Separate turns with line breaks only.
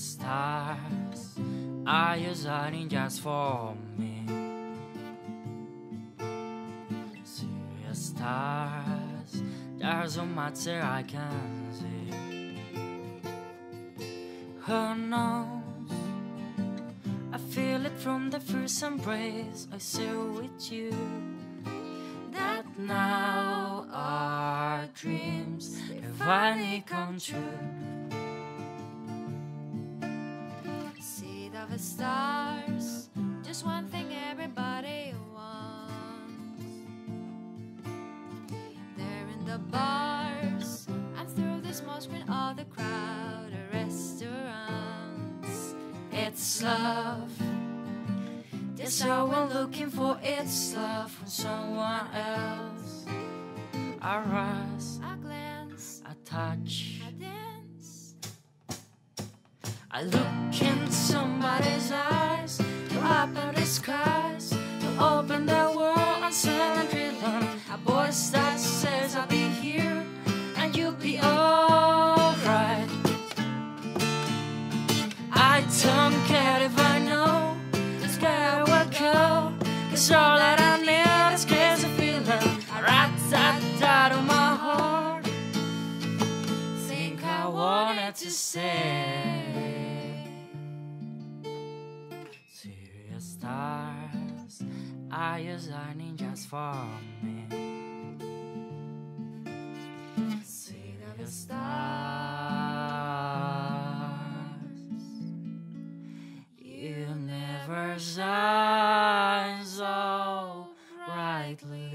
stars are you shining just for me? The stars, there's so much I can see. Who knows? I feel it from the first embrace I share with you. That now our dreams have finally come true.
Of the stars, just one thing everybody wants. There in the bars and through the smoke screen of the crowd, crowded restaurants.
It's love. That's all we're looking for. It's love from someone else. A rise,
A glance,
a touch. I look in somebody's eyes to open the skies, to open the world and suddenly learn a voice that says I'll be here and you'll be alright. I don't care if I know the sky will go, cause all that I need is crazy feeling. I write that out of my heart. Think I wanted to say. stars. I use our ninjas for me. See the stars. Universe shines so brightly.